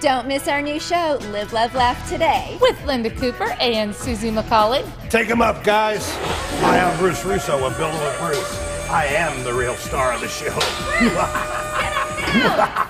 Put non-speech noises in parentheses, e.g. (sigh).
Don't miss our new show, Live, Love, Laugh Today. With Linda Cooper and Susie McAuley. Take them up, guys. I'm Bruce Russo of Build it with Bruce. I am the real star of the show. (laughs)